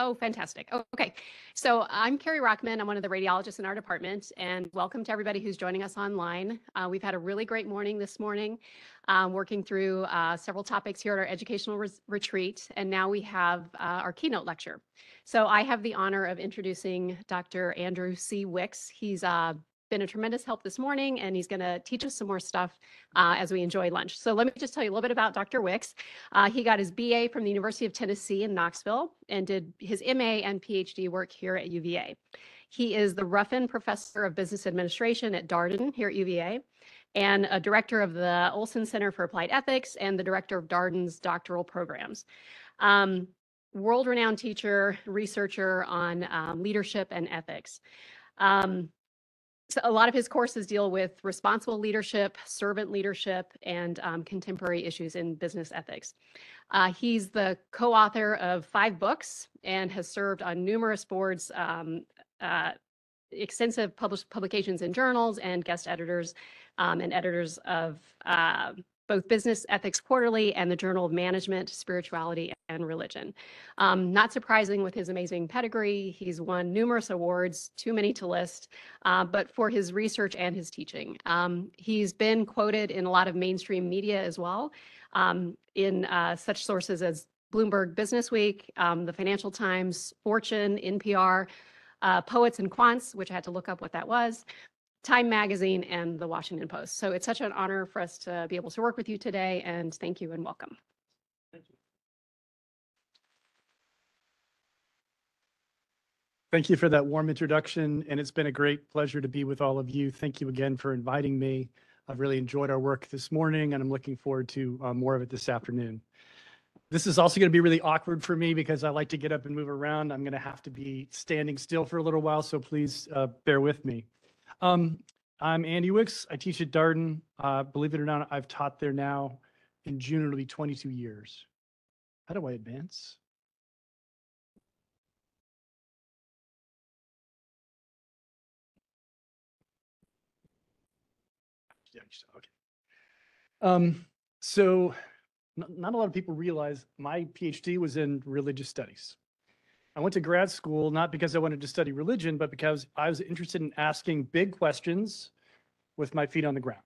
Oh, fantastic. Oh, okay. So I'm Carrie Rockman. I'm one of the radiologists in our department, and welcome to everybody who's joining us online. Uh, we've had a really great morning this morning, um, working through uh, several topics here at our educational retreat, and now we have uh, our keynote lecture. So I have the honor of introducing Dr. Andrew C. Wicks. He's uh, been a tremendous help this morning, and he's going to teach us some more stuff uh, as we enjoy lunch. So let me just tell you a little bit about Dr. Wicks. Uh, he got his BA from the University of Tennessee in Knoxville and did his MA and PhD work here at UVA. He is the Ruffin Professor of Business Administration at Darden here at UVA and a director of the Olsson Center for Applied Ethics and the director of Darden's doctoral programs. Um, world-renowned teacher, researcher on um, leadership and ethics. Um, a lot of his courses deal with responsible leadership, servant leadership, and um, contemporary issues in business ethics. Uh, he's the co-author of five books and has served on numerous boards, um, uh, extensive published publications in journals, and guest editors um, and editors of uh, both Business Ethics Quarterly and the Journal of Management, Spirituality, and Religion. Um, not surprising with his amazing pedigree, he's won numerous awards, too many to list, uh, but for his research and his teaching. Um, he's been quoted in a lot of mainstream media as well, um, in uh, such sources as Bloomberg Business Week, um, the Financial Times, Fortune, NPR, uh, Poets and Quants, which I had to look up what that was, Time Magazine and the Washington Post. So it's such an honor for us to be able to work with you today and thank you and welcome. Thank you. For that warm introduction, and it's been a great pleasure to be with all of you. Thank you again for inviting me. I've really enjoyed our work this morning, and I'm looking forward to uh, more of it this afternoon. This is also going to be really awkward for me because I like to get up and move around. I'm going to have to be standing still for a little while, so please uh, bear with me. Um, I'm Andy Wicks. I teach at Darden. Uh, believe it or not, I've taught there now. In June, it'll be 22 years. How do I advance? Okay. Um, so not a lot of people realize my PhD was in religious studies. I went to grad school not because I wanted to study religion, but because I was interested in asking big questions with my feet on the ground.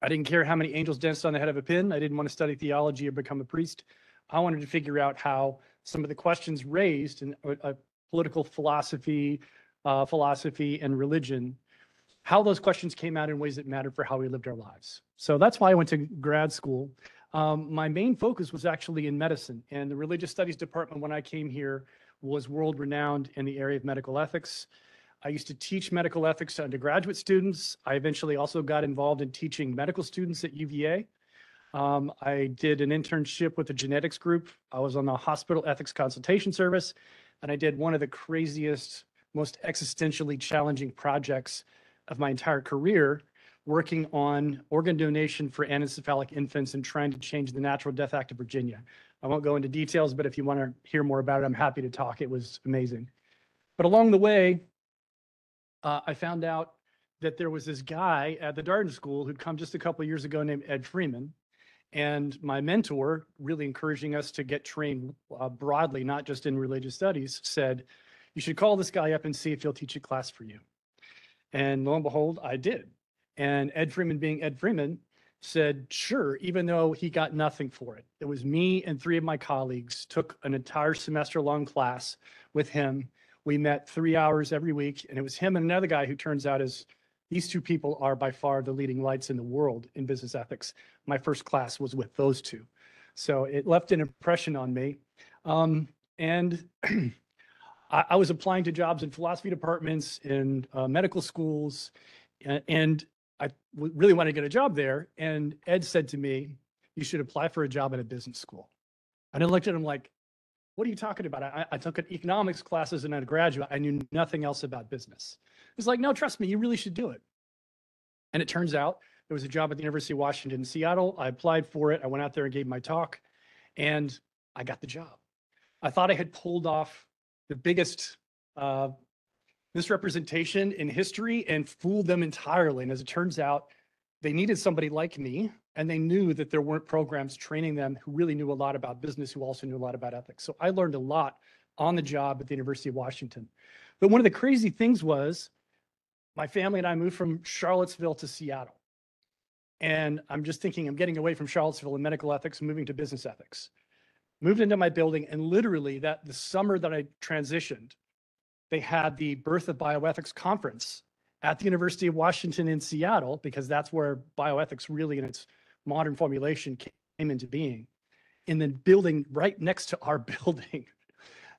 I didn't care how many angels danced on the head of a pin. I didn't want to study theology or become a priest. I wanted to figure out how some of the questions raised in political philosophy, uh, philosophy, and religion, how those questions came out in ways that mattered for how we lived our lives. So that's why I went to grad school. Um, my main focus was actually in medicine, and the religious studies department when I came here was world renowned in the area of medical ethics. I used to teach medical ethics to undergraduate students. I eventually also got involved in teaching medical students at UVA. Um, I did an internship with the genetics group. I was on the hospital ethics consultation service, and I did one of the craziest, most existentially challenging projects of my entire career, working on organ donation for anencephalic infants and trying to change the Natural Death Act of Virginia. I won't go into details, but if you want to hear more about it, I'm happy to talk. It was amazing. But along the way, uh, I found out that there was this guy at the Darden School who'd come just a couple years ago named Ed Freeman. And my mentor, really encouraging us to get trained uh, broadly, not just in religious studies, said, you should call this guy up and see if he'll teach a class for you. And lo and behold, I did. And Ed Freeman, being Ed Freeman, said, sure, even though he got nothing for it. It was me and three of my colleagues took an entire semester long class with him. We met three hours every week, and it was him and another guy who turns out is these two people are by far the leading lights in the world in business ethics. My first class was with those two. So it left an impression on me. Um, and I, I, was applying to jobs in philosophy departments, in uh, medical schools, and, and I w- really wanted to get a job there. And Ed said to me, you should apply for a job at a business school. And I looked at him like, what are you talking about? I, I took an economics class as an undergraduate. I knew nothing else about business. He's like, no, trust me, you really should do it. And it turns out there was a job at the University of Washington in Seattle. I applied for it. I went out there and gave my talk and I got the job. I thought I had pulled off the biggest uh, misrepresentation in history and fooled them entirely. And as it turns out, they needed somebody like me, and they knew that there weren't programs training them who really knew a lot about business, who also knew a lot about ethics. So I learned a lot on the job at the University of Washington. But one of the crazy things was my family and I moved from Charlottesville to Seattle. And I'm just thinking, I'm getting away from Charlottesville and medical ethics, moving to business ethics. Moved into my building, and literally that the summer that I transitioned, they had the Birth of Bioethics conference at the University of Washington in Seattle, because that's where bioethics really in its modern formulation came into being, in the building right next to our building.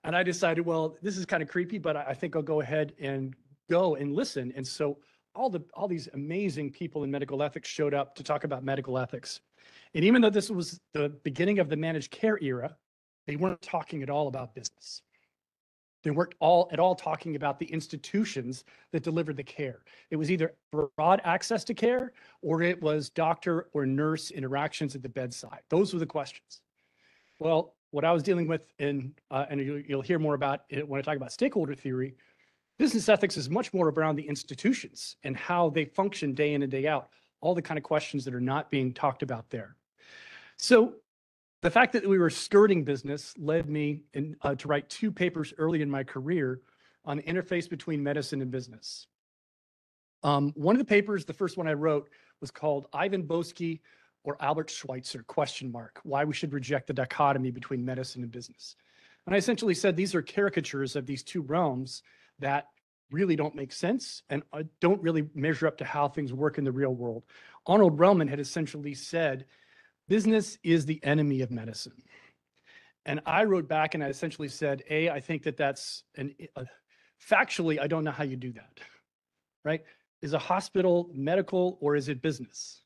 And I decided, well, this is kind of creepy, but I think I'll go ahead and go and listen. And so all the all these amazing people in medical ethics showed up to talk about medical ethics. And even though this was the beginning of the managed care era, they weren't talking at all about business. They weren't all at all talking about the institutions that delivered the care. It was either broad access to care or it was doctor or nurse interactions at the bedside. Those were the questions. Well, what I was dealing with in, uh, and you, you'll hear more about it when I talk about stakeholder theory, business ethics is much more around the institutions and how they function day in and day out. All the kind of questions that are not being talked about there. So the fact that we were skirting business led me in, uh, to write two papers early in my career on the interface between medicine and business. Um, one of the papers, the first one I wrote, was called Ivan Boesky or Albert Schweitzer, question mark, why we should reject the dichotomy between medicine and business. And I essentially said these are caricatures of these two realms that really don't make sense and uh, don't really measure up to how things work in the real world. Arnold Relman had essentially said, business is the enemy of medicine. And I wrote back and I essentially said, A, I think that that's an, uh, factually, I don't know how you do that, right? Is a hospital medical or is it business?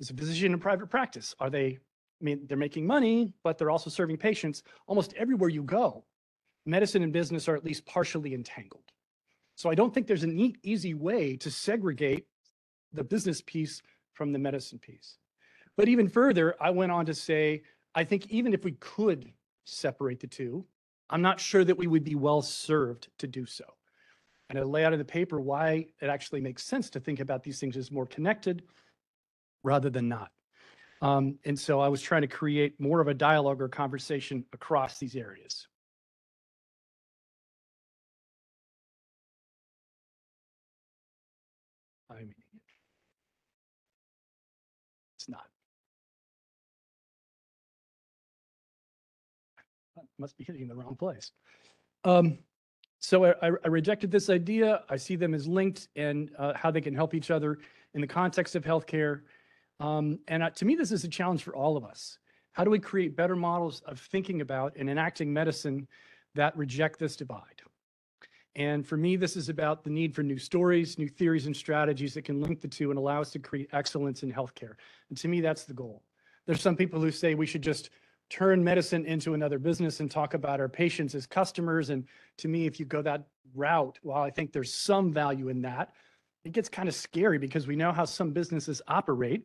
Is a physician in private practice? Are they, I mean, they're making money, but they're also serving patients almost everywhere you go. Medicine and business are at least partially entangled. So I don't think there's a neat, easy way to segregate the business piece from the medicine piece. But even further, I went on to say, I think even if we could separate the two, I'm not sure that we would be well served to do so. And I lay out in the paper why it actually makes sense to think about these things as more connected rather than not. Um, and so I was trying to create more of a dialogue or conversation across these areas. Must be hitting the wrong place. Um, so I, I rejected this idea. I see them as linked and uh, how they can help each other in the context of healthcare. Um, and uh, to me, this is a challenge for all of us. How do we create better models of thinking about and enacting medicine that reject this divide? And for me, this is about the need for new stories, new theories and strategies that can link the two and allow us to create excellence in healthcare. And to me, that's the goal. There's some people who say we should just turn medicine into another business and talk about our patients as customers. And to me, if you go that route, while I think there's some value in that, it gets kind of scary because we know how some businesses operate.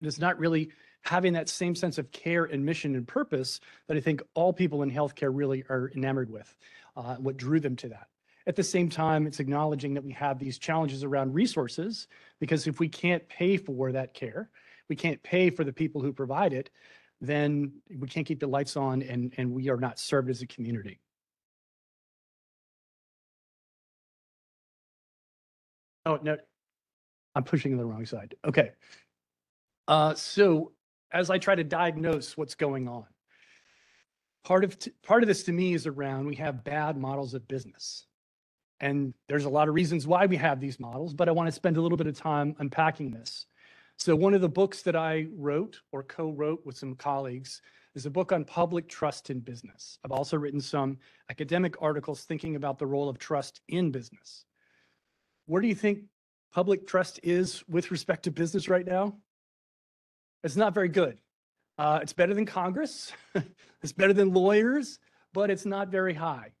And it's not really having that same sense of care and mission and purpose that I think all people in healthcare really are enamored with, uh, what drew them to that. At the same time, it's acknowledging that we have these challenges around resources because if we can't pay for that care, we can't pay for the people who provide it, then we can't keep the lights on and, and we are not served as a community. Oh, no, I'm pushing the wrong side. Okay. Uh, so as I try to diagnose what's going on, part of, part of this to me is around, we have bad models of business. And there's a lot of reasons why we have these models, but I want to spend a little bit of time unpacking this. So one of the books that I wrote or co-wrote with some colleagues is a book on public trust in business. I've also written some academic articles thinking about the role of trust in business. Where do you think public trust is with respect to business right now? It's not very good. Uh, it's better than Congress. it's better than lawyers, but it's not very high.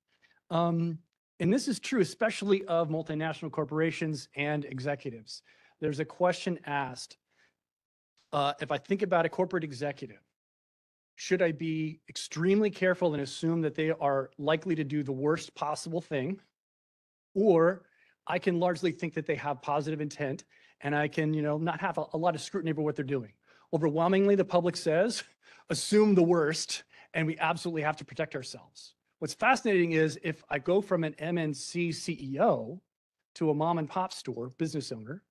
Um, and this is true especially of multinational corporations and executives. There's a question asked, uh, if I think about a corporate executive, should I be extremely careful and assume that they are likely to do the worst possible thing? Or I can largely think that they have positive intent and I can, you know, not have a, a lot of scrutiny over what they're doing. Overwhelmingly, the public says, assume the worst and we absolutely have to protect ourselves. What's fascinating is if I go from an MNC CEO to a mom and pop store business owner,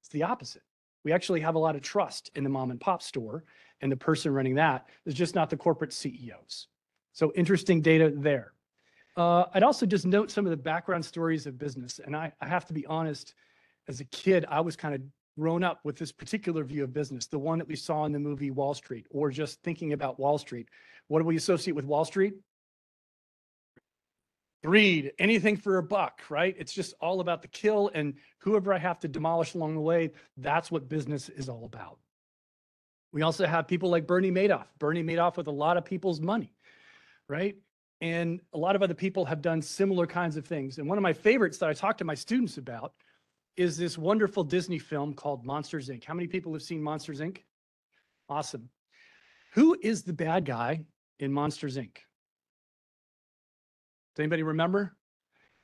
it's the opposite. We actually have a lot of trust in the mom and pop store and the person running that is just not the corporate CEOs. So interesting data there. Uh, I'd also just note some of the background stories of business. And I, I have to be honest, as a kid, I was kind of grown up with this particular view of business, the one that we saw in the movie Wall Street, or just thinking about Wall Street. What do we associate with Wall Street? Greed, anything for a buck, right? It's just all about the kill and whoever I have to demolish along the way. That's what business is all about. We also have people like Bernie Madoff. Bernie Madoff with a lot of people's money, right? And a lot of other people have done similar kinds of things. And one of my favorites that I talk to my students about is this wonderful Disney film called Monsters Inc. How many people have seen Monsters Inc? Awesome. Who is the bad guy in Monsters Inc? Does anybody remember?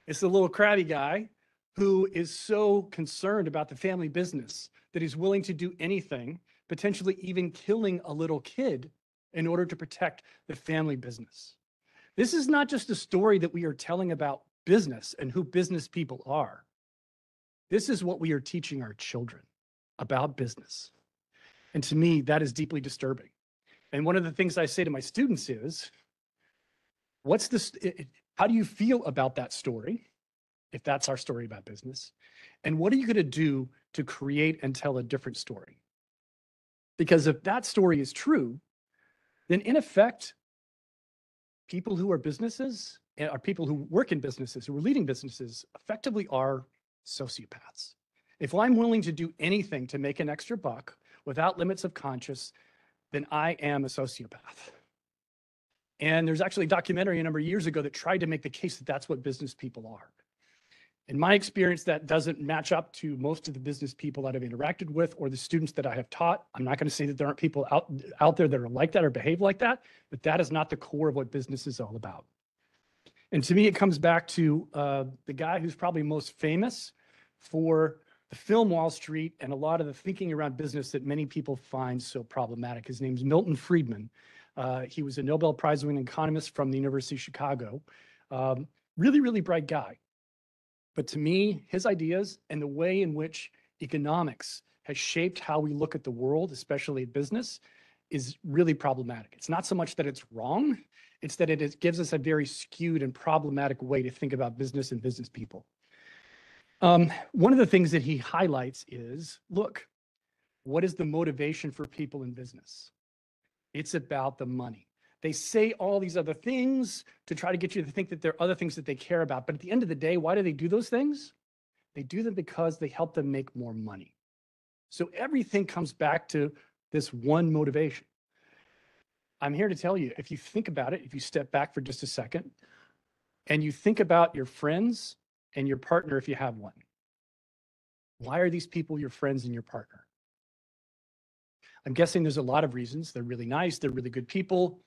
It's the little crabby guy who is so concerned about the family business that he's willing to do anything, potentially even killing a little kid in order to protect the family business. This is not just a story that we are telling about business and who business people are. This is what we are teaching our children about business. And to me, that is deeply disturbing. And one of the things I say to my students is, what's this? How do you feel about that story? If that's our story about business. And what are you going to do to create and tell a different story? Because if that story is true, then in effect, people who are businesses eh, are people who work in businesses, who are leading businesses, effectively are sociopaths. If I'm willing to do anything to make an extra buck without limits of conscience, then I am a sociopath. And there's actually a documentary a number of years ago that tried to make the case that that's what business people are. In my experience, that doesn't match up to most of the business people that I've interacted with or the students that I have taught. I'm not going to say that there aren't people out, out there that are like that or behave like that, but that is not the core of what business is all about. And to me, it comes back to uh, the guy who's probably most famous for the film Wall Street and a lot of the thinking around business that many people find so problematic. His name's Milton Friedman. Uh, he was a Nobel Prize winning economist from the University of Chicago. Um, really, really bright guy. But to me, his ideas and the way in which economics has shaped how we look at the world, especially business, is really problematic. It's not so much that it's wrong, it's that it gives us a very skewed and problematic way to think about business and business people. Um, one of the things that he highlights is, look, what is the motivation for people in business? It's about the money. They say all these other things to try to get you to think that there are other things that they care about. But at the end of the day, why do they do those things? They do them because they help them make more money. So everything comes back to this one motivation. I'm here to tell you, if you think about it, if you step back for just a second and you think about your friends and your partner if you have one, why are these people your friends and your partner? I'm guessing there's a lot of reasons. They're really nice, they're really good people.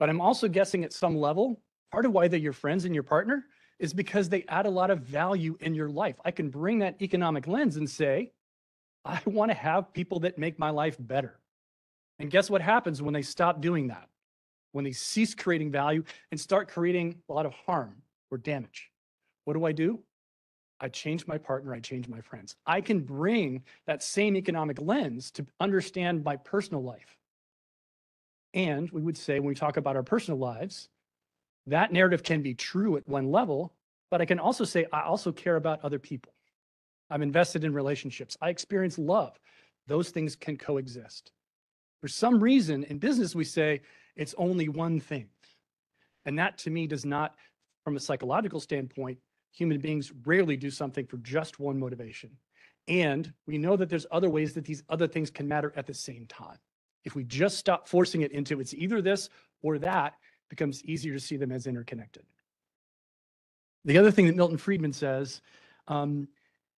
But I'm also guessing at some level, part of why they're your friends and your partner is because they add a lot of value in your life. I can bring that economic lens and say, I want to have people that make my life better. And guess what happens when they stop doing that? When they cease creating value and start creating a lot of harm or damage. What do I do? I change my partner, I change my friends. I can bring that same economic lens to understand my personal life. And we would say when we talk about our personal lives, that narrative can be true at one level, but I can also say I also care about other people. I'm invested in relationships. I experience love. Those things can coexist. For some reason in business, we say it's only one thing. And that to me does not, from a psychological standpoint, human beings rarely do something for just one motivation. And we know that there's other ways that these other things can matter at the same time. If we just stop forcing it into it's either this or that, becomes easier to see them as interconnected. The other thing that Milton Friedman says um,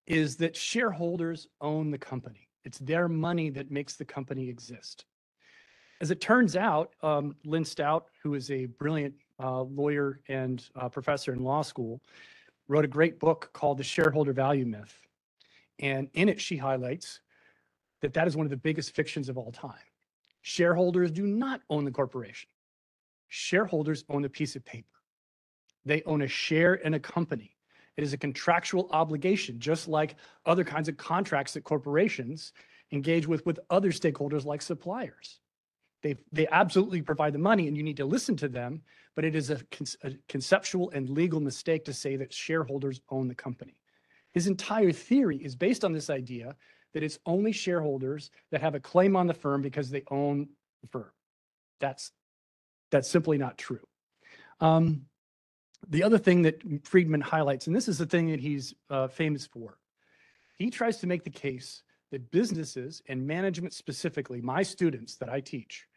is that shareholders own the company. It's their money that makes the company exist. As it turns out, um, Lynn Stout, who is a brilliant uh, lawyer and uh, professor in law school, wrote a great book called The Shareholder Value Myth. And in it, she highlights that that is one of the biggest fictions of all time. Shareholders do not own the corporation. Shareholders own a piece of paper. They own a share in a company. It is a contractual obligation, just like other kinds of contracts that corporations engage with with other stakeholders like suppliers. They, they absolutely provide the money and you need to listen to them, but it is a, con- a conceptual and legal mistake to say that shareholders own the company. His entire theory is based on this idea that it's only shareholders that have a claim on the firm because they own the firm. That's that's simply not true. Um, the other thing that Friedman highlights, and this is the thing that he's uh, famous for, he tries to make the case that businesses and management specifically, my students that I teach,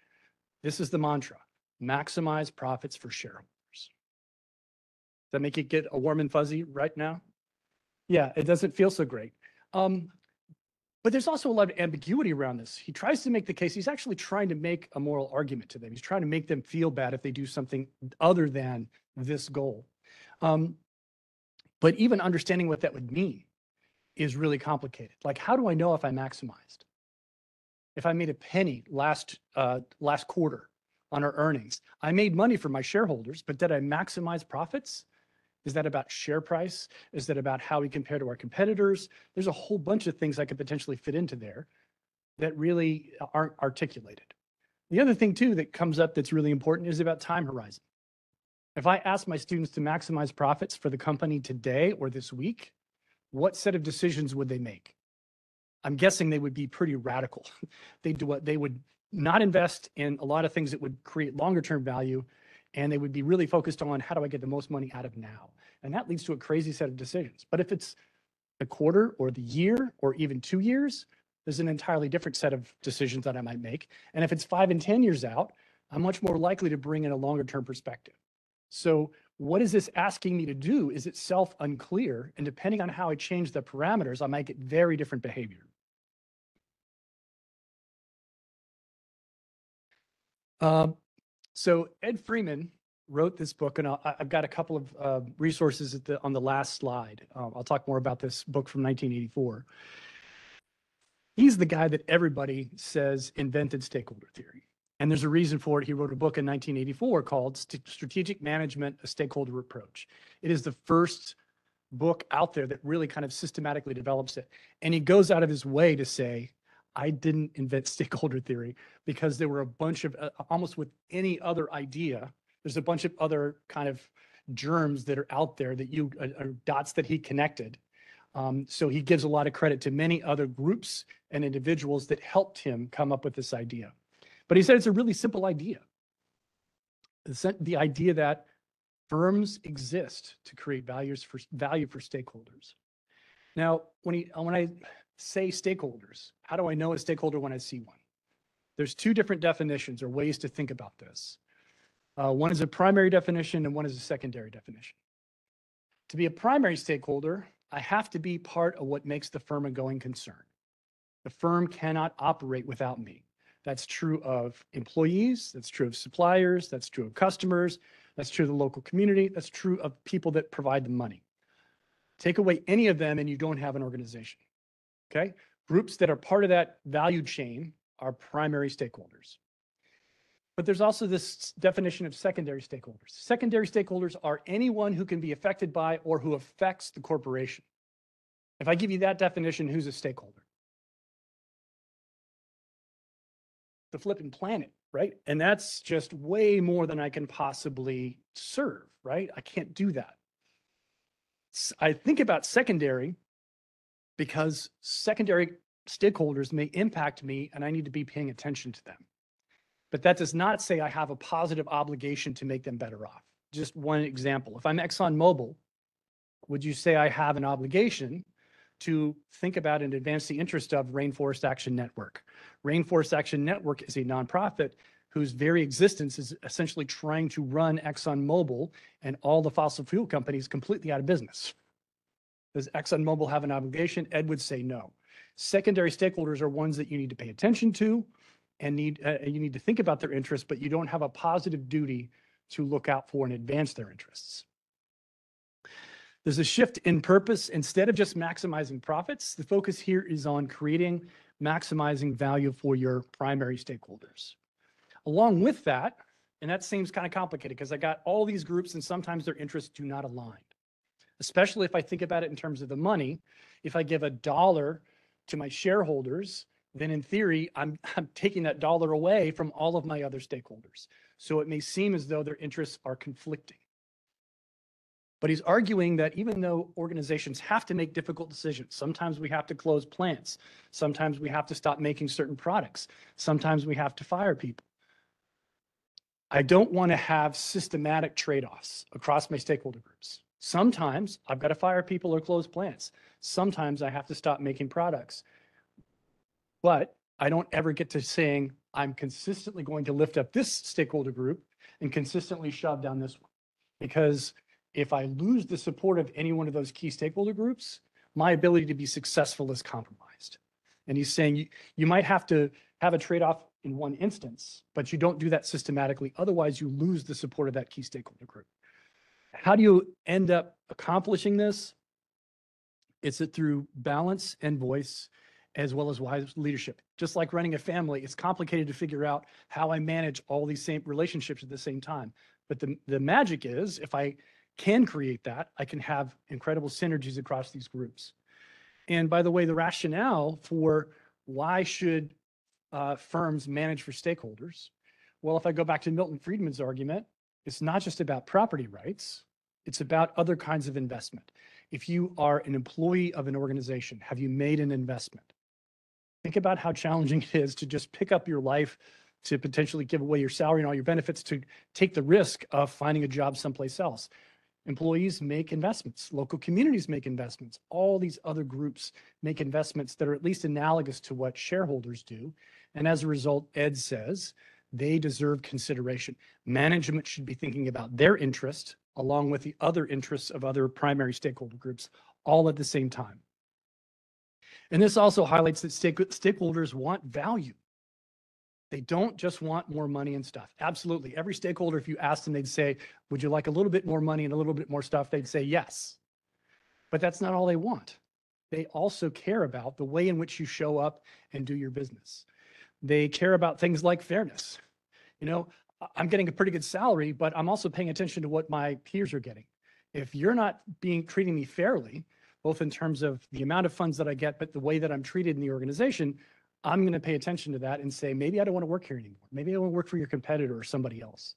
this is the mantra maximize profits for shareholders. Does that make it get a warm and fuzzy right now? Yeah, it doesn't feel so great. Um, but there's also a lot of ambiguity around this. He tries to make the case, he's actually trying to make a moral argument to them. He's trying to make them feel bad if they do something other than this goal. Um, but even understanding what that would mean is really complicated. Like, how do I know if I maximized? If I made a penny last uh, last quarter on our earnings, I made money for my shareholders, but did I maximize profits? Is that about share price? Is that about how we compare to our competitors? There's a whole bunch of things I could potentially fit into there that really aren't articulated. The other thing too that comes up that's really important is about time horizon. If I ask my students to maximize profits for the company today or this week, what set of decisions would they make? I'm guessing they would be pretty radical. they do what they would not invest in a lot of things that would create longer term value and they would be really focused on how do I get the most money out of now? And that leads to a crazy set of decisions. But if it's a quarter or the year or even two years, there's an entirely different set of decisions that I might make. And if it's five and 10 years out, I'm much more likely to bring in a longer term perspective. So what is this asking me to do is itself unclear. And depending on how I change the parameters, I might get very different behavior. Um, so Ed Freeman wrote this book, and i have got a couple of uh, resources the, on the last slide. Um, I'll talk more about this book from 1984. He's the guy that everybody says invented stakeholder theory. And there's a reason for it. He wrote a book in 1984 called Strategic Management, A Stakeholder Approach. It is the first book out there that really kind of systematically develops it. And he goes out of his way to say, I didn't invent stakeholder theory because there were a bunch of uh, almost with any other idea, there's a bunch of other kind of germs that are out there that you uh, are dots that he connected. Um, so he gives a lot of credit to many other groups and individuals that helped him come up with this idea. But he said it's a really simple idea. The idea that firms exist to create values for value for stakeholders. Now, when he when I say stakeholders. How do I know a stakeholder when I see one? There's two different definitions or ways to think about this. Uh, one is a primary definition and one is a secondary definition. To be a primary stakeholder, I have to be part of what makes the firm a going concern. The firm cannot operate without me. That's true of employees, that's true of suppliers, that's true of customers, that's true of the local community, that's true of people that provide the money. Take away any of them and you don't have an organization. Okay, groups that are part of that value chain are primary stakeholders. But there's also this definition of secondary stakeholders. Secondary stakeholders are anyone who can be affected by or who affects the corporation. If I give you that definition, who's a stakeholder? The flipping planet, right? And that's just way more than I can possibly serve, right? I can't do that. I think about secondary because secondary stakeholders may impact me and I need to be paying attention to them. But that does not say I have a positive obligation to make them better off. Just one example. If I'm ExxonMobil, would you say I have an obligation to think about and advance the interest of Rainforest Action Network? Rainforest Action Network is a nonprofit whose very existence is essentially trying to run ExxonMobil and all the fossil fuel companies completely out of business. Does ExxonMobil have an obligation? Ed would say no. Secondary stakeholders are ones that you need to pay attention to and need uh, you need to think about their interests, but you don't have a positive duty to look out for and advance their interests. There's a shift in purpose. Instead of just maximizing profits, the focus here is on creating maximizing value for your primary stakeholders. Along with that, And that seems kind of complicated because I got all these groups and sometimes their interests do not align. Especially if I think about it in terms of the money. If I give a dollar to my shareholders, then in theory, I'm, I'm taking that dollar away from all of my other stakeholders. So it may seem as though their interests are conflicting. But he's arguing that even though organizations have to make difficult decisions, sometimes we have to close plants, sometimes we have to stop making certain products, sometimes we have to fire people. I don't want to have systematic trade-offs across my stakeholder groups. Sometimes I've got to fire people or close plants. Sometimes I have to stop making products. But I don't ever get to saying I'm consistently going to lift up this stakeholder group and consistently shove down this one. Because if I lose the support of any one of those key stakeholder groups, my ability to be successful is compromised. And he's saying you, you might have to have a trade-off in one instance, but you don't do that systematically. Otherwise, you lose the support of that key stakeholder group. How do you end up accomplishing this? It's it through balance and voice as well as wise leadership. Just like running a family, it's complicated to figure out how I manage all these same relationships at the same time. But the, the magic is if I can create that, I can have incredible synergies across these groups. And by the way, the rationale for why should uh, firms manage for stakeholders? Well, if I go back to Milton Friedman's argument, it's not just about property rights, it's about other kinds of investment. If you are an employee of an organization, have you made an investment? Think about how challenging it is to just pick up your life, to potentially give away your salary and all your benefits, to take the risk of finding a job someplace else. Employees make investments, local communities make investments, all these other groups make investments that are at least analogous to what shareholders do. And as a result, Ed says they deserve consideration. Management should be thinking about their interest along with the other interests of other primary stakeholder groups all at the same time. And this also highlights that stake stakeholders want value. They don't just want more money and stuff. Absolutely. Every stakeholder, if you asked them, they'd say, Would you like a little bit more money and a little bit more stuff? They'd say yes. But that's not all they want. They also care about the way in which you show up and do your business. They care about things like fairness. You know, I'm getting a pretty good salary, but I'm also paying attention to what my peers are getting. If you're not being treating me fairly, both in terms of the amount of funds that I get, but the way that I'm treated in the organization, I'm going to pay attention to that and say, maybe I don't want to work here anymore. Maybe I want to work for your competitor or somebody else.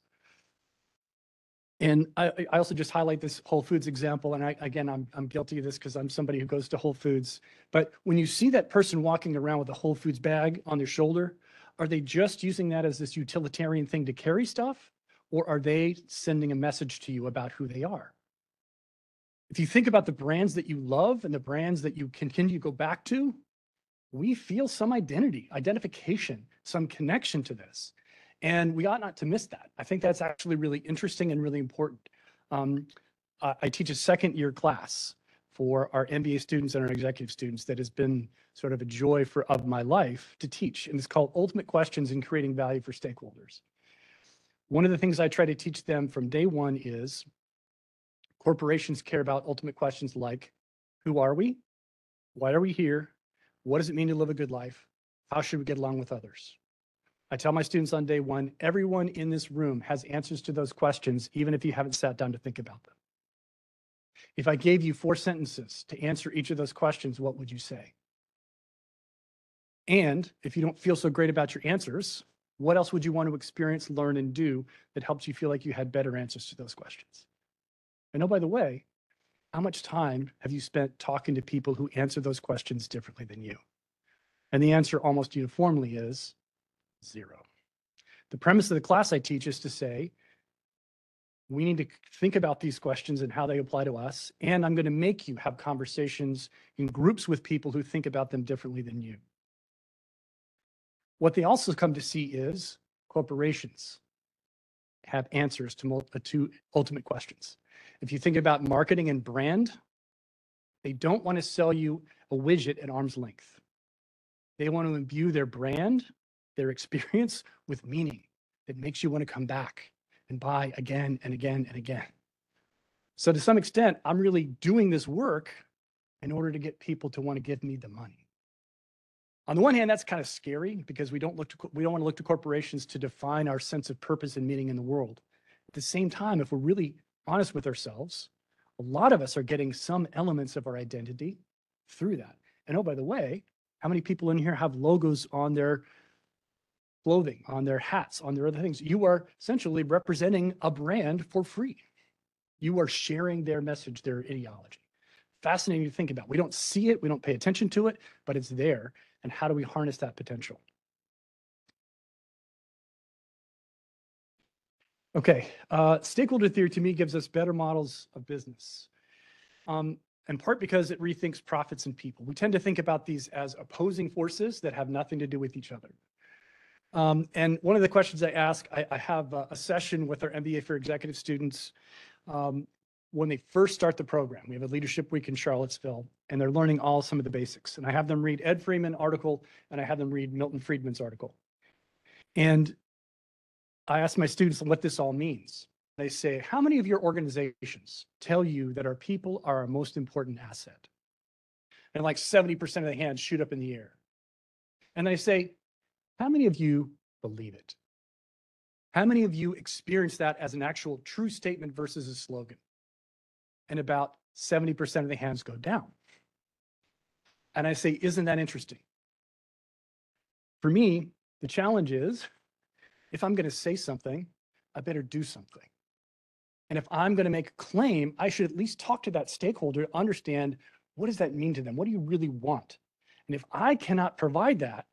And I, I also just highlight this Whole Foods example. And I, again, I'm, I'm guilty of this because I'm somebody who goes to Whole Foods. But when you see that person walking around with a Whole Foods bag on their shoulder, are they just using that as this utilitarian thing to carry stuff? Or are they sending a message to you about who they are? If you think about the brands that you love and the brands that you continue to go back to, we feel some identity, identification, some connection to this. And we ought not to miss that. I think that's actually really interesting and really important. Um, I, teach a second year class for our MBA students and our executive students that has been sort of a joy for of my life to teach. And it's called Ultimate Questions in Creating Value for Stakeholders. One of the things I try to teach them from day one is corporations care about ultimate questions like, who are we? Why are we here? What does it mean to live a good life? How should we get along with others? I tell my students on day one, everyone in this room has answers to those questions, even if you haven't sat down to think about them. If I gave you four sentences to answer each of those questions, what would you say? And if you don't feel so great about your answers, what else would you want to experience, learn, and do that helps you feel like you had better answers to those questions? And oh, by the way, how much time have you spent talking to people who answer those questions differently than you? And the answer almost uniformly is zero. The premise of the class I teach is to say, we need to think about these questions and how they apply to us. And I'm going to make you have conversations in groups with people who think about them differently than you. What they also come to see is corporations have answers to, uh, to ultimate questions. If you think about marketing and brand, they don't want to sell you a widget at arm's length. They want to imbue their brand, their experience with meaning that makes you want to come back and buy again and again and again. So to some extent, I'm really doing this work in order to get people to want to give me the money. On the one hand, that's kind of scary because we don't look to, we don't want to look to corporations to define our sense of purpose and meaning in the world. At the same time, if we're really honest with ourselves, a lot of us are getting some elements of our identity through that. And oh, by the way, how many people in here have logos on their clothing, on their hats, on their other things? You are essentially representing a brand for free. You are sharing their message, their ideology. Fascinating to think about. We don't see it, we don't pay attention to it, but it's there. And how do we harness that potential? Okay, uh, stakeholder theory to me gives us better models of business. Um, in part because it rethinks profits and people. We tend to think about these as opposing forces that have nothing to do with each other. Um, and one of the questions I ask, I, I have a, session with our MBA for executive students um, when they first start the program. We have a leadership week in Charlottesville, and they're learning all some of the basics. And I have them read Ed Freeman article, and I have them read Milton Friedman's article. And I ask my students what this all means. They say, how many of your organizations tell you that our people are our most important asset? And like 70% of the hands shoot up in the air. And I say, how many of you believe it? How many of you experience that as an actual true statement versus a slogan? And about 70% of the hands go down. And I say, isn't that interesting? For me, the challenge is if I'm going to say something, I better do something. And if I'm going to make a claim, I should at least talk to that stakeholder, to understand what does that mean to them? What do you really want? And if I cannot provide that,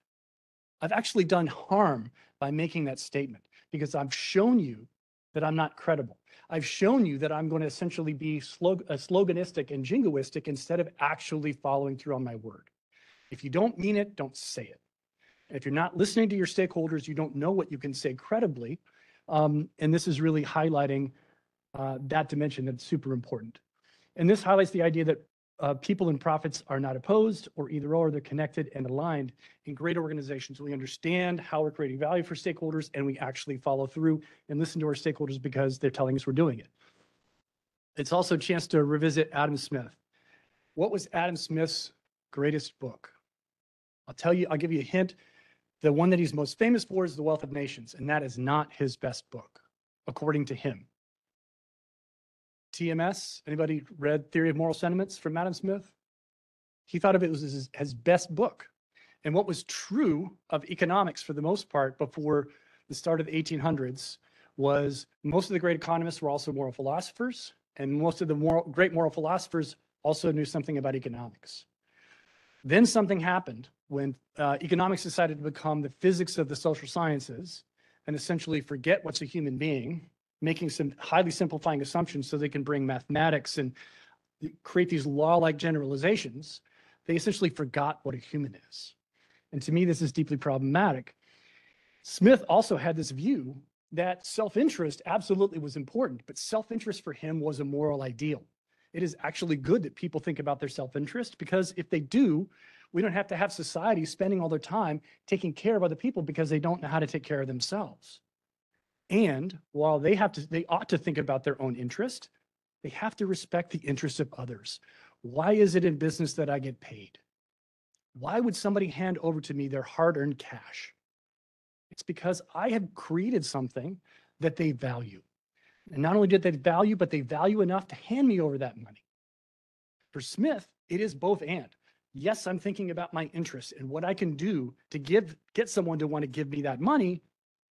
I've actually done harm by making that statement because I've shown you that I'm not credible. I've shown you that I'm going to essentially be slog- uh, sloganistic and jingoistic instead of actually following through on my word. If you don't mean it, don't say it. If you're not listening to your stakeholders, you don't know what you can say credibly. Um, and this is really highlighting uh, that dimension that's super important. And this highlights the idea that uh, people and profits are not opposed or either or, they're connected and aligned. In great organizations, we understand how we're creating value for stakeholders and we actually follow through and listen to our stakeholders because they're telling us we're doing it. It's also a chance to revisit Adam Smith. What was Adam Smith's greatest book? I'll tell you, I'll give you a hint. The one that he's most famous for is The Wealth of Nations, and that is not his best book, according to him. TMS, anybody read Theory of Moral Sentiments from Adam Smith? He thought of it as his, his best book. And what was true of economics for the most part before the start of the 1800s was most of the great economists were also moral philosophers, and most of the moral, great moral philosophers also knew something about economics. Then something happened when uh, economics decided to become the physics of the social sciences and essentially forget what's a human being, making some highly simplifying assumptions so they can bring mathematics and create these law-like generalizations. They essentially forgot what a human is. And to me, this is deeply problematic. Smith also had this view that self-interest absolutely was important, but self-interest for him was a moral ideal. It is actually good that people think about their self-interest because if they do, we don't have to have society spending all their time taking care of other people because they don't know how to take care of themselves. And while they have to, they ought to think about their own interest, they have to respect the interests of others. Why is it in business that I get paid? Why would somebody hand over to me their hard-earned cash? It's because I have created something that they value. And not only did they value, but they value enough to hand me over that money. For Smith, it is both and. Yes, I'm thinking about my interests and what I can do to give get someone to want to give me that money,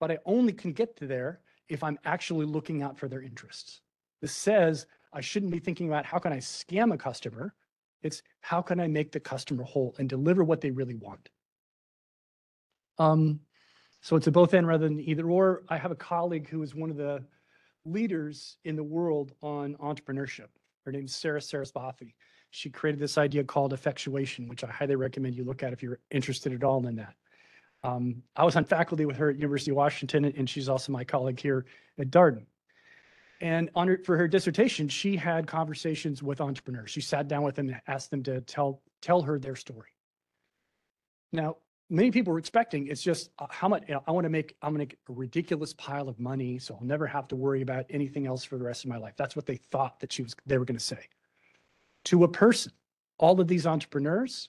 but I only can get to there if I'm actually looking out for their interests. This says I shouldn't be thinking about how can I scam a customer. It's how can I make the customer whole and deliver what they really want. Um, so it's a both and rather than either or. I have a colleague who is one of the leaders in the world on entrepreneurship. Her name is Saras Sarasvathy. She created this idea called effectuation, which I highly recommend you look at if you're interested at all in that. Um, I was on faculty with her at University of Washington, and she's also my colleague here at Darden. And on her, for her dissertation, she had conversations with entrepreneurs. She sat down with them and asked them to tell tell her their story. Now, many people were expecting it's just uh, how much you know, I want to make. I'm going to get a ridiculous pile of money, so I'll never have to worry about anything else for the rest of my life. That's what they thought that she was. They were going to say. To a person, all of these entrepreneurs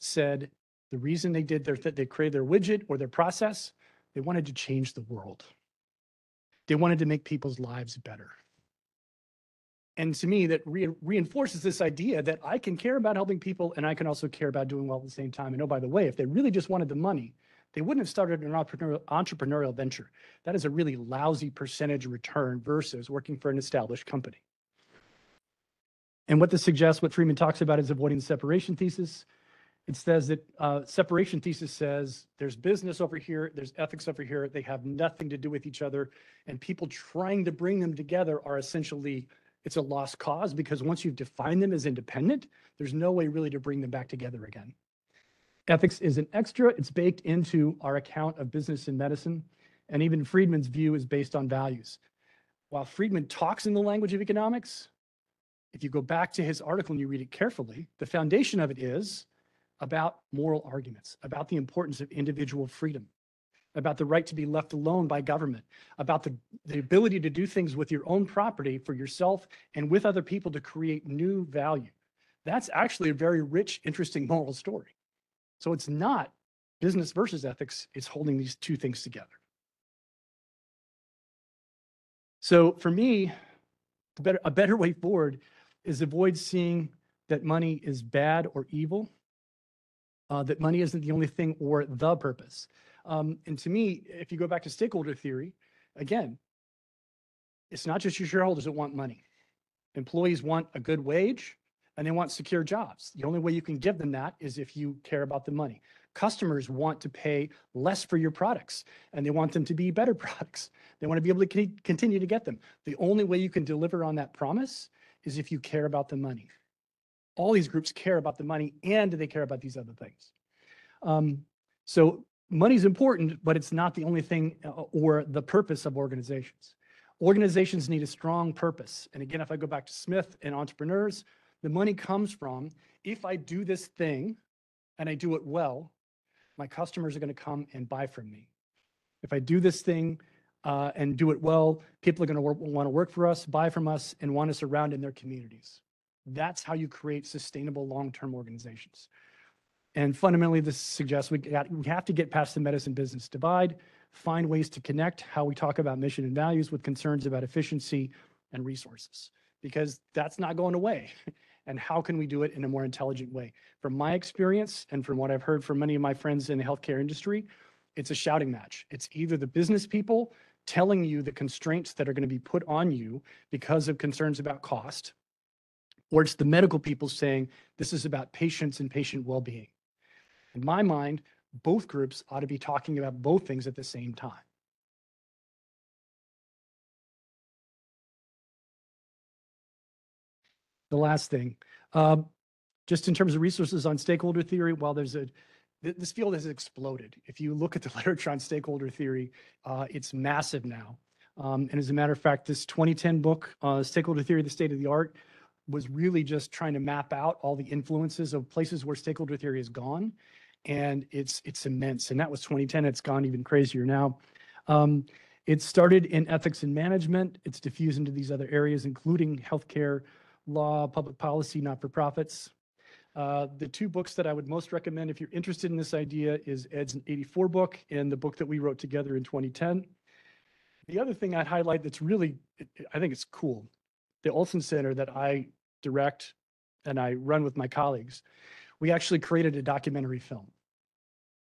said, The reason they did their, that they created their widget or their process, they wanted to change the world. They wanted to make people's lives better. And to me, that re- reinforces this idea that I can care about helping people and I can also care about doing well at the same time. And oh, by the way, if they really just wanted the money, they wouldn't have started an entrepreneurial, entrepreneurial venture. That is a really lousy percentage return versus working for an established company. And what this suggests, what Freeman talks about is avoiding the separation thesis. It says that uh, separation thesis says there's business over here, there's ethics over here. They have nothing to do with each other. And people trying to bring them together are essentially, it's a lost cause because once you've defined them as independent, there's no way really to bring them back together again. Ethics is an extra, it's baked into our account of business and medicine. And even Friedman's view is based on values. While Friedman talks in the language of economics, if you go back to his article and you read it carefully, the foundation of it is about moral arguments, about the importance of individual freedom, about the right to be left alone by government, about the, the ability to do things with your own property for yourself and with other people to create new value. That's actually a very rich, interesting moral story. So it's not business versus ethics, it's holding these two things together. So for me, better, a better way forward is avoid seeing that money is bad or evil, uh, that money isn't the only thing or the purpose. Um, and to me, if you go back to stakeholder theory, again, it's not just your shareholders that want money. Employees want a good wage and they want secure jobs. The only way you can give them that is if you care about the money. Customers want to pay less for your products and they want them to be better products. They want to be able to continue to get them. The only way you can deliver on that promise is if you care about the money. All these groups care about the money and they care about these other things. Um, so money's important, but it's not the only thing uh, or the purpose of organizations. Organizations need a strong purpose. And again, if I go back to Smith and entrepreneurs, the money comes from if I do this thing and I do it well, my customers are going to come and buy from me. If I do this thing uh, and do it well, people are going to want to work for us, buy from us, and want us around in their communities. That's how you create sustainable long-term organizations. And fundamentally, this suggests we, got, we have to get past the medicine business divide, find ways to connect how we talk about mission and values with concerns about efficiency and resources, because that's not going away. and how can we do it in a more intelligent way? From my experience and from what I've heard from many of my friends in the healthcare industry, it's a shouting match. It's either the business people telling you the constraints that are going to be put on you because of concerns about cost, or it's the medical people saying this is about patients and patient well-being. In my mind, both groups ought to be talking about both things at the same time. The last thing, um, just in terms of resources on stakeholder theory, while there's a this field has exploded. If you look at the literature on stakeholder theory, uh, it's massive now. Um, and as a matter of fact, this 2010 book, uh, Stakeholder Theory, the State of the Art, was really just trying to map out all the influences of places where stakeholder theory has gone. And it's it's immense. And that was 2010. It's gone even crazier now. Um, it started in ethics and management. It's diffused into these other areas, including healthcare, law, public policy, not-for-profits. Uh, the two books that I would most recommend if you're interested in this idea is Ed's 84 book and the book that we wrote together in 2010. The other thing I'd highlight that's really, I think it's cool, the Olsson Center that I direct and I run with my colleagues, we actually created a documentary film.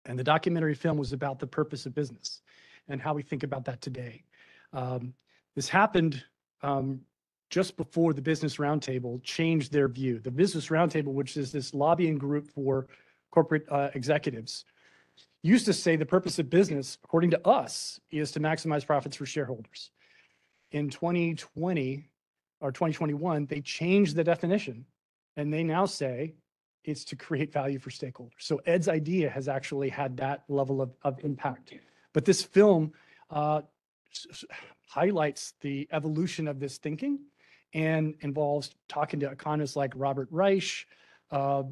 And the documentary film was about the purpose of business and how we think about that today. Um, this happened um, just before the Business Roundtable changed their view. The Business Roundtable, which is this lobbying group for corporate uh, executives, used to say the purpose of business, according to us, is to maximize profits for shareholders. In 2020 or 2021, they changed the definition and they now say it's to create value for stakeholders. So Ed's idea has actually had that level of, of impact. But this film uh, highlights the evolution of this thinking and involves talking to economists like Robert Reich, uh,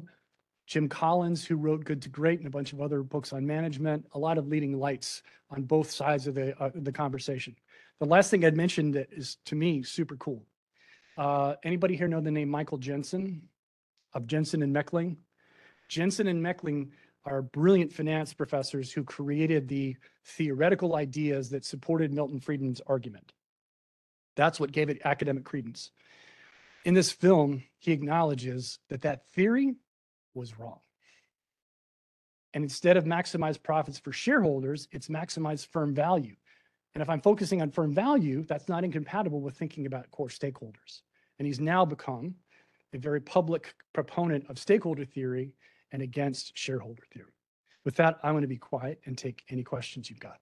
Jim Collins, who wrote Good to Great and a bunch of other books on management, a lot of leading lights on both sides of the, uh, the conversation. The last thing I'd mention that is to me super cool. Uh, anybody here know the name Michael Jensen of Jensen and Meckling? Jensen and Meckling are brilliant finance professors who created the theoretical ideas that supported Milton Friedman's argument. That's what gave it academic credence. In this film, he acknowledges that that theory was wrong. And instead of maximize profits for shareholders, it's maximize firm value. And if I'm focusing on firm value, that's not incompatible with thinking about core stakeholders. And he's now become a very public proponent of stakeholder theory and against shareholder theory. With that, I'm going to be quiet and take any questions you've got.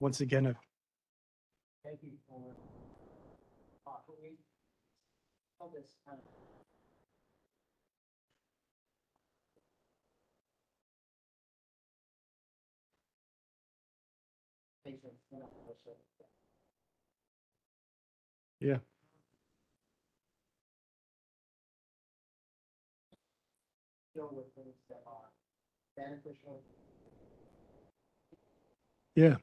Once again, a Thank you for all this um, kind of. Patience, you know, also. Yeah. Deal with things that are beneficial. Yeah.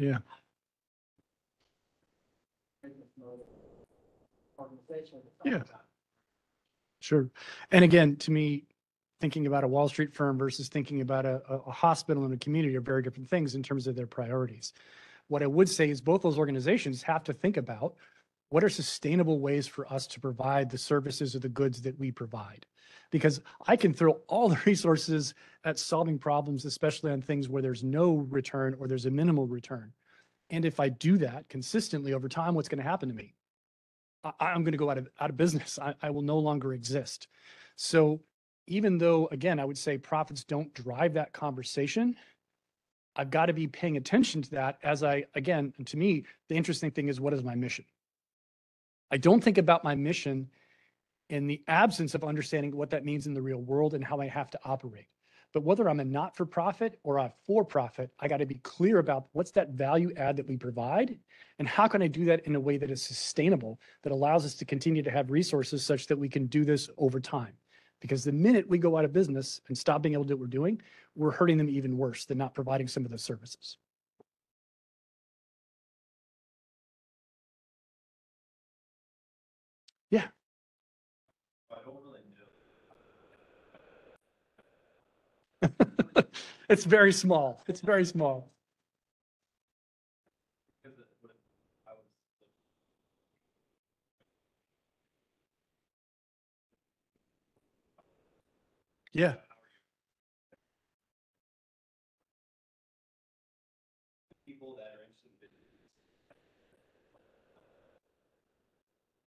Yeah. Yeah. Sure. And again, to me, thinking about a Wall Street firm versus thinking about a, a, a hospital and a community are very different things in terms of their priorities. What I would say is both those organizations have to think about what are sustainable ways for us to provide the services or the goods that we provide. Because I can throw all the resources at solving problems, especially on things where there's no return or there's a minimal return. And if I do that consistently over time, what's going to happen to me? I, I'm going to go out of, out of business. I, I will no longer exist. So even though, again, I would say profits don't drive that conversation, I've got to be paying attention to that as I, again, and to me, the interesting thing is what is my mission? I don't think about my mission in the absence of understanding what that means in the real world and how I have to operate. But whether I'm a not for profit or a for profit, I got to be clear about what's that value add that we provide and how can I do that in a way that is sustainable, that allows us to continue to have resources such that we can do this over time. Because the minute we go out of business and stop being able to do what we're doing, we're hurting them even worse than not providing some of those services. Yeah. I don't really know. It's very small. It's very small. Yeah. People that are interested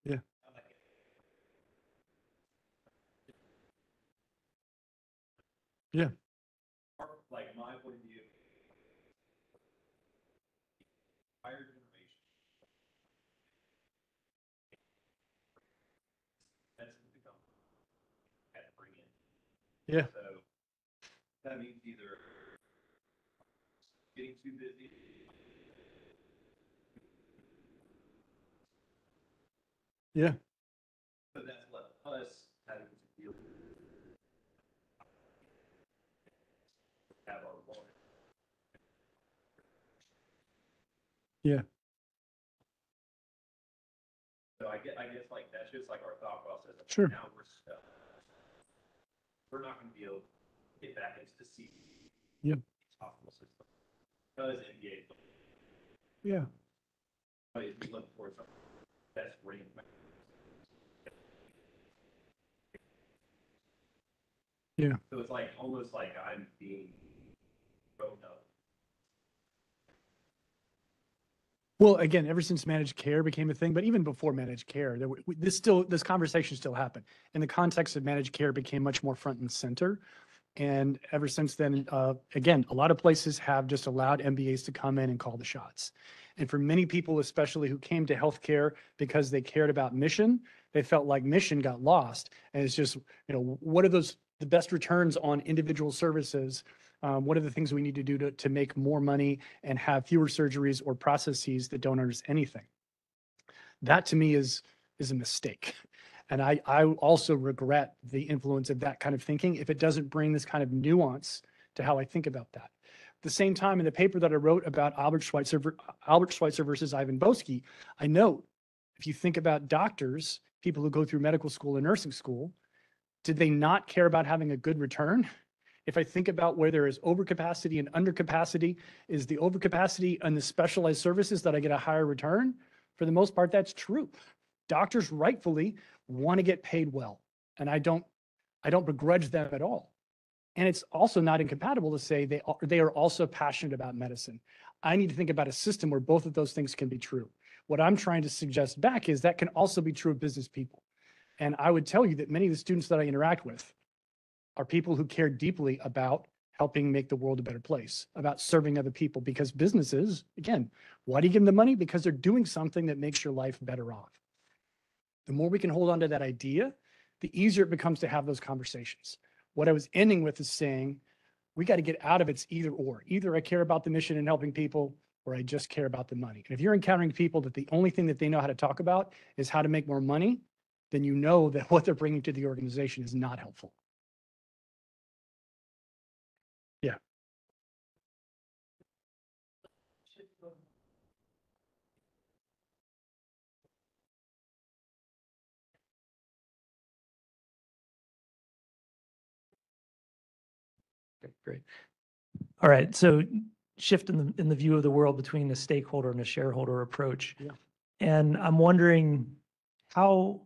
in. Yeah. I'm like, Yeah. Like my point of view. Higher generation. That's what the company had to bring in. Yeah. So that means either getting too busy. Yeah. But that's left us having to deal. Have our water. Yeah. So I get, I guess like that's just like our thought process. Sure. Now we're stuck. We're not gonna be able to get back into the C. Yep. Hospital system. Because NBA, Yeah. but if you look for some best ring. Yeah. So it's like, almost like I'm being roped up. Well, again, ever since managed care became a thing, but even before managed care, there, w- this still, this conversation still happened. In the context of managed care became much more front and center. And ever since then, uh, again, a lot of places have just allowed MBAs to come in and call the shots. And for many people, especially who came to healthcare because they cared about mission, they felt like mission got lost. And it's just, you know, what are those, the best returns on individual services? Um, what are the things we need to do to, to make more money and have fewer surgeries or processes that don't us anything? That to me is is a mistake. And I, I also regret the influence of that kind of thinking if it doesn't bring this kind of nuance to how I think about that. At the same time, in the paper that I wrote about Albert Schweitzer, Albert Schweitzer versus Ivan Boesky, I note if you think about doctors, people who go through medical school and nursing school, did they not care about having a good return? If I think about where there is overcapacity and undercapacity, is the overcapacity and the specialized services that I get a higher return? For the most part, that's true. Doctors rightfully want to get paid well, and I don't, I don't begrudge them at all. And it's also not incompatible to say they are, they are also passionate about medicine. I need to think about a system where both of those things can be true. What I'm trying to suggest back is that can also be true of business people. And I would tell you that many of the students that I interact with are people who care deeply about helping make the world a better place, about serving other people, because businesses, again, why do you give them the money? Because they're doing something that makes your life better off. The more we can hold on to that idea, the easier it becomes to have those conversations. What I was ending with is saying, we got to get out of it's either or. Either I care about the mission and helping people, or I just care about the money. And if you're encountering people that the only thing that they know how to talk about is how to make more money, then you know that what they're bringing to the organization is not helpful. Okay, Great. All right, so shift in the, in the view of the world between the stakeholder and the shareholder approach. Yeah. And I'm wondering how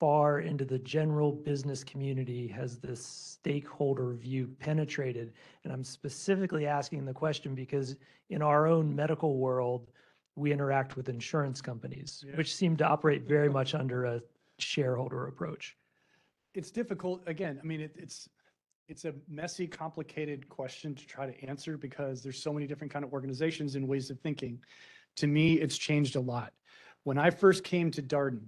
far into the general business community has this stakeholder view penetrated? And I'm specifically asking the question because in our own medical world, we interact with insurance companies, Yeah. which seem to operate very much under a shareholder approach. It's difficult, again, I mean, it, it's, it's a messy, complicated question to try to answer because there's so many different kind of organizations and ways of thinking. To me, it's changed a lot. When I first came to Darden,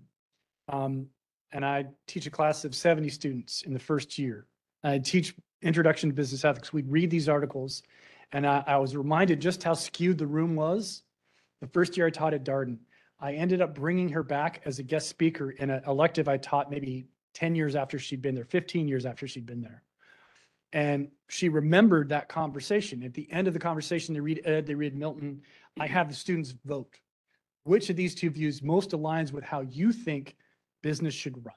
um, and I teach a class of 70 students in the first year, I teach Introduction to Business Ethics. We'd read these articles, and I, I was reminded just how skewed the room was. The first year I taught at Darden, I ended up bringing her back as a guest speaker in an elective I taught maybe 10 years after she'd been there, 15 years after she'd been there. And she remembered that conversation. At the end of the conversation, they read Ed, they read Milton. I have the students vote. Which of these two views most aligns with how you think business should run?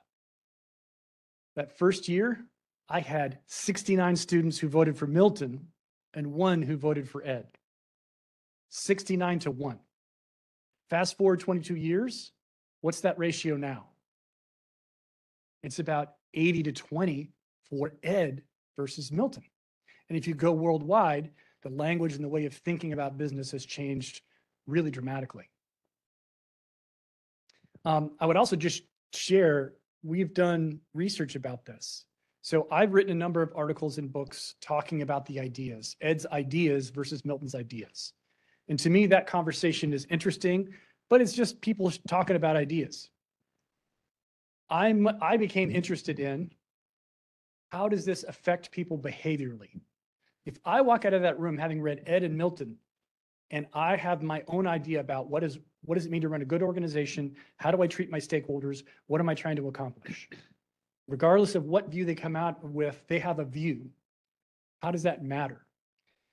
That first year, I had 69 students who voted for Milton and one who voted for Ed. 69 to 1. Fast forward 22 years, what's that ratio now? It's about 80 to 20 for Ed versus Milton. And if you go worldwide, the language and the way of thinking about business has changed really dramatically. Um, I would also just share, we've done research about this. So I've written a number of articles and books talking about the ideas, Ed's ideas versus Milton's ideas. And to me, that conversation is interesting, but it's just people talking about ideas. I'm, I became interested in how does this affect people behaviorally? If I walk out of that room having read Ed and Milton, and I have my own idea about what is, what does it mean to run a good organization? How do I treat my stakeholders? What am I trying to accomplish? Regardless of what view they come out with, they have a view. How does that matter?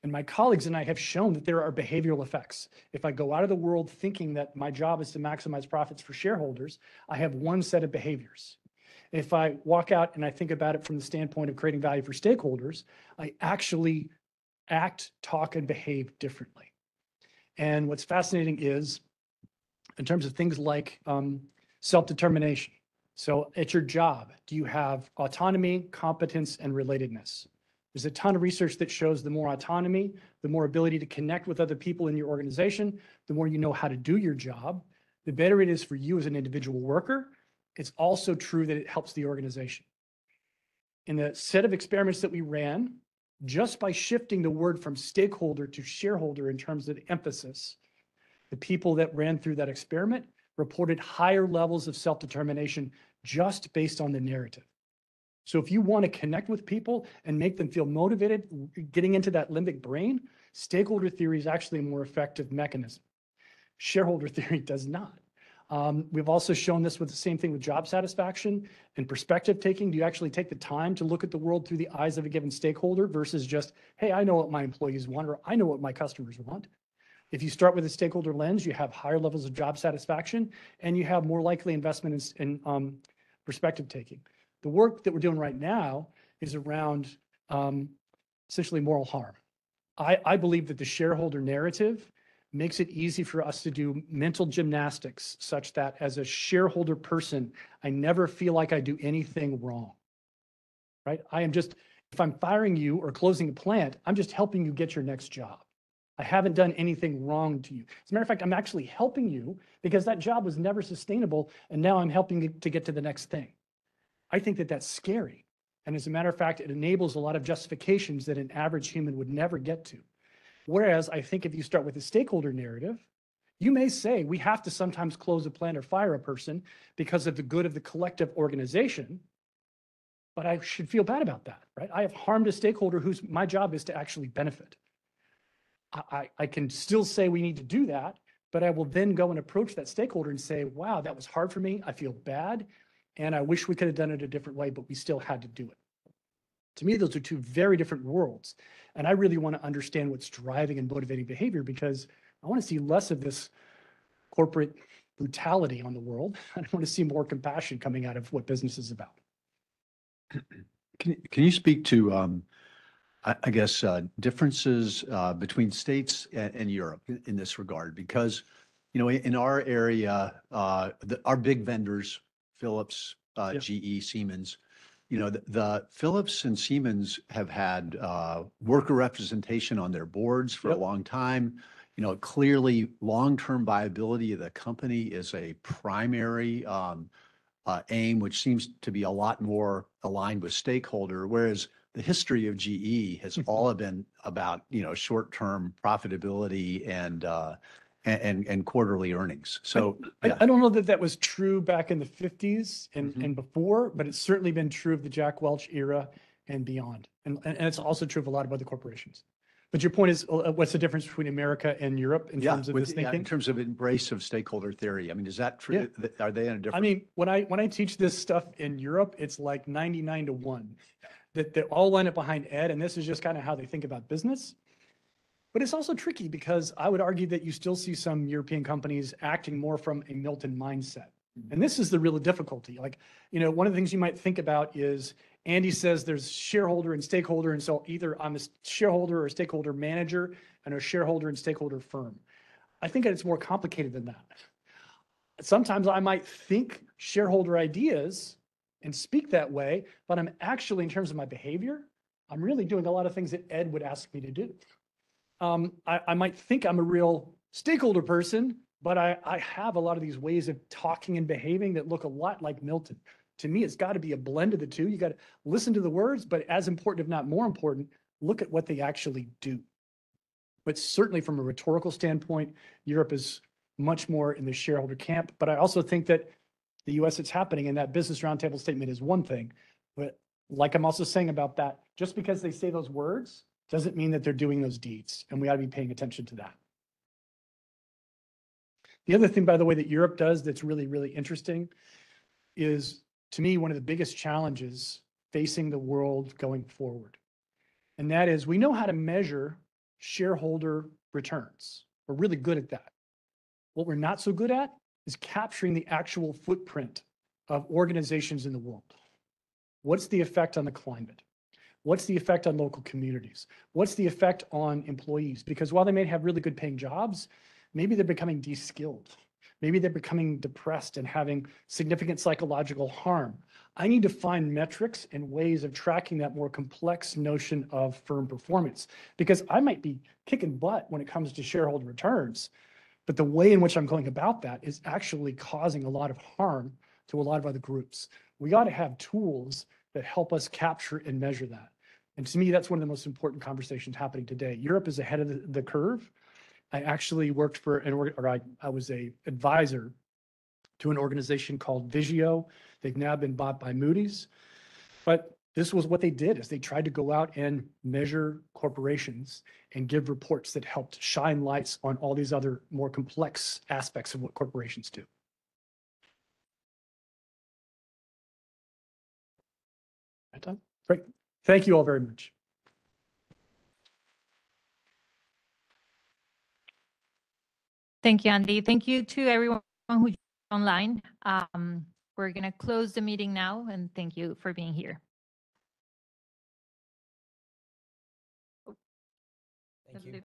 And my colleagues and I have shown that there are behavioral effects. If I go out of the world thinking that my job is to maximize profits for shareholders, I have one set of behaviors. If I walk out and I think about it from the standpoint of creating value for stakeholders, I actually act, talk, and behave differently. And what's fascinating is, in terms of things like um, self-determination. So at your job, do you have autonomy, competence, and relatedness? There's a ton of research that shows the more autonomy, the more ability to connect with other people in your organization, the more you know how to do your job, the better it is for you as an individual worker. It's also true that it helps the organization. In the set of experiments that we ran, just by shifting the word from stakeholder to shareholder in terms of emphasis, the people that ran through that experiment reported higher levels of self-determination just based on the narrative. So if you want to connect with people and make them feel motivated, getting into that limbic brain, stakeholder theory is actually a more effective mechanism. Shareholder theory does not. Um, we've also shown this with the same thing with job satisfaction and perspective taking. Do you actually take the time to look at the world through the eyes of a given stakeholder versus just, hey, I know what my employees want or I know what my customers want? If you start with a stakeholder lens, you have higher levels of job satisfaction and you have more likely investment in, in um, perspective taking. The work that we're doing right now is around um, essentially moral harm. I, I believe that the shareholder narrative makes it easy for us to do mental gymnastics such that as a shareholder person, I never feel like I do anything wrong. Right? I am just, if I'm firing you or closing a plant, I'm just helping you get your next job. I haven't done anything wrong to you. As a matter of fact, I'm actually helping you because that job was never sustainable and now I'm helping you to get to the next thing. I think that that's scary. And as a matter of fact, it enables a lot of justifications that an average human would never get to. Whereas I think if you start with a stakeholder narrative, you may say we have to sometimes close a plant or fire a person because of the good of the collective organization. But I should feel bad about that, right? I have harmed a stakeholder whose my job is to actually benefit. I, I, I can still say we need to do that, but I will then go and approach that stakeholder and say, wow, that was hard for me. I feel bad. And I wish we could have done it a different way, but we still had to do it. To me, those are two very different worlds. And I really want to understand what's driving and motivating behavior because I want to see less of this corporate brutality on the world. I want to see more compassion coming out of what business is about. Can, can you speak to, um, I, I guess, uh, differences, uh, between states and, and Europe in, in this regard? Because, you know, in, our area, uh, the, our big vendors, Philips, uh. GE, Siemens, you know, the, the Philips and Siemens have had, uh, worker representation on their boards for a Yep. long time. You know, clearly, long-term viability of the company is a primary, um, uh, aim, which seems to be a lot more aligned with stakeholder, whereas the history of GE has all been about, you know, short-term profitability and, uh, and, and, and quarterly earnings. So, I, yeah, I don't know that that was true back in the 50s and, Mhm. and before, but it's certainly been true of the Jack Welch era and beyond. And, and and it's also true of a lot of other corporations. But your point is, uh, what's the difference between America and Europe in yeah, terms of with- this yeah, in thinking? terms of embrace of stakeholder theory. I mean, is that true? Th- Are they in a I different? I mean, when I, when I teach this stuff in Europe, it's like 99 to one. That they all line up behind Ed, and this is just kind of how they think about business. But it's also tricky because I would argue that you still see some European companies acting more from a Milton mindset. And this is the real difficulty. Like, you know, one of the things you might think about is Andy says there's shareholder and stakeholder. And so either I'm a shareholder or a stakeholder manager and a shareholder and stakeholder firm. I think it's more complicated than that. Sometimes I might think shareholder ideas and speak that way, but I'm actually, in terms of my behavior, I'm really doing a lot of things that Ed would ask me to do. Um, I, I might think I'm a real stakeholder person, but I, I have a lot of these ways of talking and behaving that look a lot like Milton. To me, it's got to be a blend of the two. You got to listen to the words, but as important, if not more important, look at what they actually do. But certainly from a rhetorical standpoint, Europe is much more in the shareholder camp. But I also think that the US it's happening and that business roundtable statement is one thing. But like I'm also saying about that, just because they say those words doesn't mean that they're doing those deeds. And we ought to be paying attention to that. The other thing, by the way, that Europe does that's really, really interesting is to me, one of the biggest challenges facing the world going forward. And that is we know how to measure shareholder returns. We're really good at that. What we're not so good at is capturing the actual footprint of organizations in the world. What's the effect on the climate? What's the effect on local communities? What's the effect on employees? Because while they may have really good paying jobs, maybe they're becoming de-skilled. Maybe they're becoming depressed and having significant psychological harm. I need to find metrics and ways of tracking that more complex notion of firm performance because I might be kicking butt when it comes to shareholder returns, but the way in which I'm going about that is actually causing a lot of harm to a lot of other groups. We ought to have tools that help us capture and measure that. And to me, that's one of the most important conversations happening today. Europe is ahead of the, the curve. I actually worked for an org, or I, I was a advisor to an organization called Vigeo. They've now been bought by Moody's. But this was what they did is they tried to go out and measure corporations and give reports that helped shine lights on all these other more complex aspects of what corporations do. Time? Great. Thank you all very much. Thank you, Andy. Thank you to everyone who joined online. Um, we're going to close the meeting now and thank you for being here. Thank you.